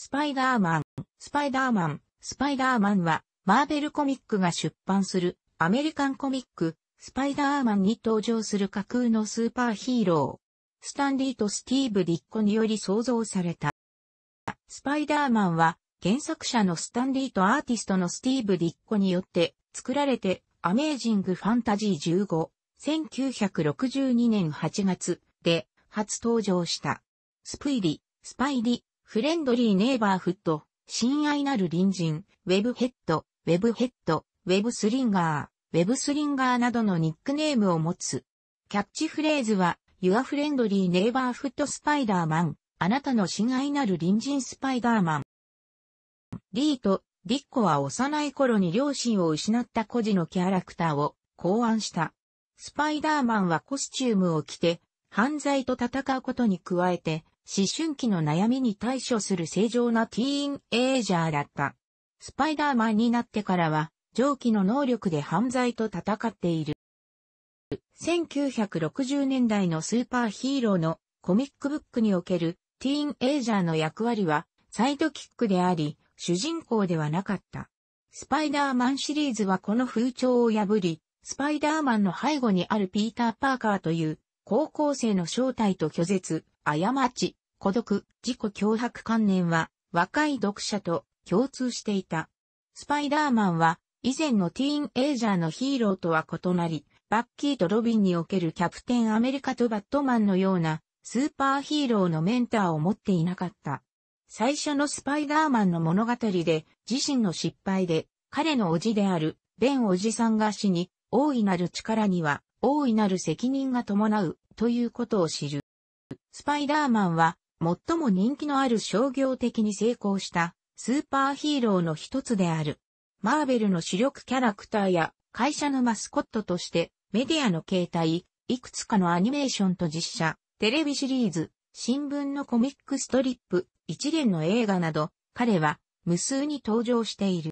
スパイダーマン、スパイダーマン、スパイダーマンは、マーベルコミックが出版する、アメリカンコミック、スパイダーマンに登場する架空のスーパーヒーロー。スタンリーとスティーブ・ディッコにより創造された。スパイダーマンは、原作者のスタンリーとアーティストのスティーブ・ディッコによって作られて、アメージング・ファンタジー15、1962年8月で初登場した。スプイリ、スパイリ、フレンドリー・ネイバーフット、親愛なる隣人、ウェブヘッド、ウェブヘッド、ウェブスリンガー、ウェブスリンガーなどのニックネームを持つ。キャッチフレーズは、Your Friendly Neighborhood Spider-Man、あなたの親愛なる隣人スパイダーマン。リーとディッコは幼い頃に両親を失った孤児のキャラクターを考案した。スパイダーマンはコスチュームを着て犯罪と戦うことに加えて思春期の悩みに対処する正常なティーンエイジャーだった。スパイダーマンになってからは上記の能力で犯罪と戦っている。1960年代のスーパーヒーローのコミックブックにおけるティーンエイジャーの役割はサイドキックであり、主人公ではなかった。スパイダーマンシリーズはこの風潮を破り、スパイダーマンの背後にあるピーター・パーカーという高校生の正体と拒絶、過ち、孤独、自己脅迫観念は若い読者と共通していた。スパイダーマンは以前のティーンエイジャーのヒーローとは異なり、バッキーとロビンにおけるキャプテンアメリカとバットマンのようなスーパーヒーローのメンターを持っていなかった。最初のスパイダーマンの物語で自身の失敗で彼の叔父であるベンおじさんが死に大いなる力には大いなる責任が伴うということを知る。スパイダーマンは最も人気のある商業的に成功したスーパーヒーローの一つである。マーベルの主力キャラクターや会社のマスコットとしてメディアの形態、いくつかのアニメーションと実写、テレビシリーズ、新聞のコミックストリップ、一連の映画など、彼は無数に登場している。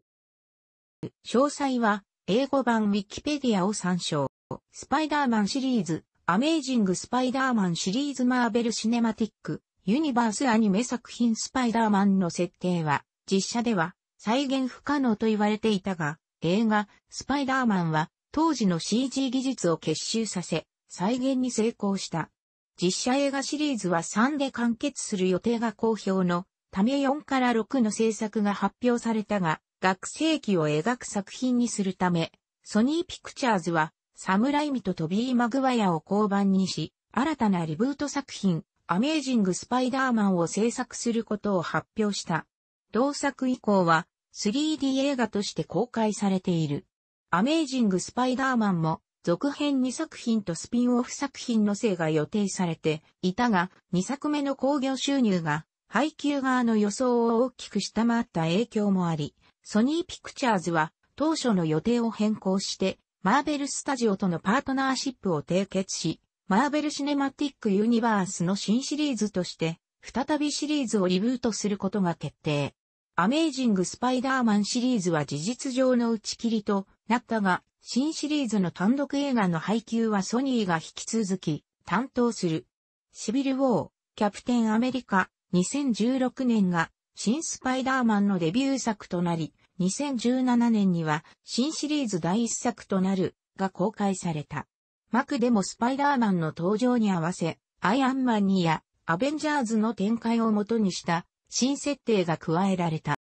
詳細は、英語版ウィキペディアを参照。スパイダーマンシリーズ、アメージングスパイダーマンシリーズマーベルシネマティック、ユニバースアニメ作品スパイダーマンの設定は、実写では再現不可能と言われていたが、映画、スパイダーマンは、当時の CG 技術を結集させ、再現に成功した。実写映画シリーズは3で完結する予定が好評のため4から6の制作が発表されたが、学生期を描く作品にするため、ソニーピクチャーズはサムライミとトビー・マグワイアを交番にし、新たなリブート作品、アメージング・スパイダーマンを制作することを発表した。同作以降は 3D 映画として公開されている。アメージング・スパイダーマンも続編2作品とスピンオフ作品の制が予定されていたが、2作目の興行収入が配給側の予想を大きく下回った影響もあり、ソニーピクチャーズは当初の予定を変更して、マーベルスタジオとのパートナーシップを締結し、マーベルシネマティックユニバースの新シリーズとして、再びシリーズをリブートすることが決定。アメージング・スパイダーマンシリーズは事実上の打ち切りとなったが、新シリーズの単独映画の配給はソニーが引き続き担当する。シビル・ウォー、キャプテン・アメリカ、2016年が新スパイダーマンのデビュー作となり、2017年には新シリーズ第一作となるが公開された。マクでもスパイダーマンの登場に合わせ、アイアンマンにやアベンジャーズの展開をもとにした新設定が加えられた。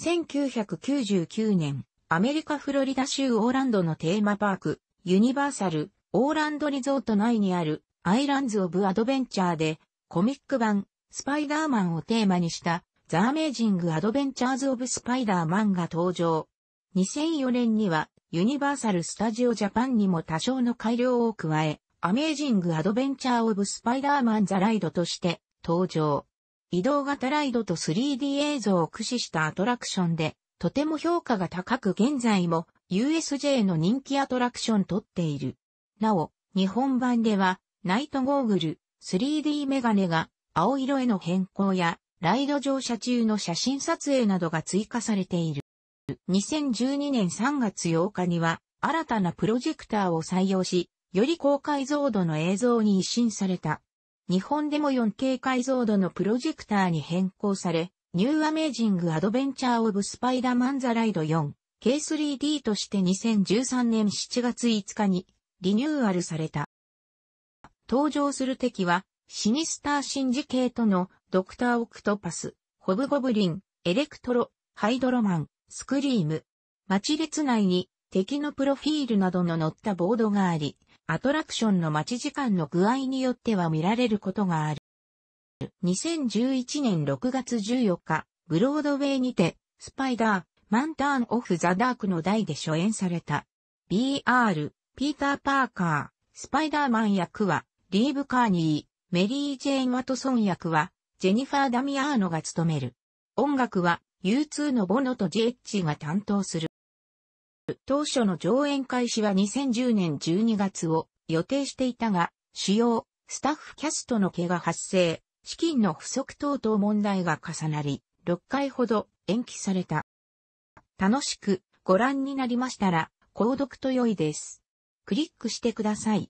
1999年、アメリカフロリダ州オーランドのテーマパーク、ユニバーサル、オーランドリゾート内にあるアイランズ・オブ・アドベンチャーで、コミック版、スパイダーマンをテーマにした、ザ・アメージング・アドベンチャーズ・オブ・スパイダーマンが登場。2004年には、ユニバーサル・スタジオ・ジャパンにも多少の改良を加え、アメージング・アドベンチャー・オブ・スパイダーマン・ザ・ライドとして登場。移動型ライドと 3D 映像を駆使したアトラクションで、とても評価が高く現在も USJ の人気アトラクションとっている。なお、日本版ではナイトゴーグル、3D メガネが青色への変更やライド乗車中の写真撮影などが追加されている。2012年3月8日には新たなプロジェクターを採用し、より高解像度の映像に一新された。日本でも 4K 解像度のプロジェクターに変更され、ニューアメージングアドベンチャーオブスパイダーマンザライド 4K3D として2013年7月5日にリニューアルされた。登場する敵はシニスターシンジケートのドクターオクトパス、ホブゴブリン、エレクトロ、ハイドロマン、スクリーム。街列内に敵のプロフィールなどの載ったボードがあり、アトラクションの待ち時間の具合によっては見られることがある。2011年6月14日、ブロードウェイにて、スパイダー、マンターンオフ・ザ・ダークの題で初演された。BR、ピーター・パーカー、スパイダーマン役は、リーブ・カーニー、メリー・ジェーン・ワトソン役は、ジェニファー・ダミアーノが務める。音楽は、U2 のボノとジェッチが担当する。当初の上演開始は2010年12月を予定していたが、主要、スタッフキャストの毛が発生、資金の不足等々問題が重なり、6回ほど延期された。楽しくご覧になりましたら、購読と良いです。クリックしてください。